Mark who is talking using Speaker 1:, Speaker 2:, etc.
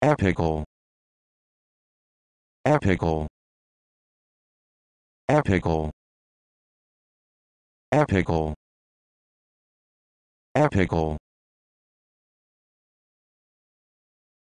Speaker 1: Epical. Epical. Epical. Epical. Epical.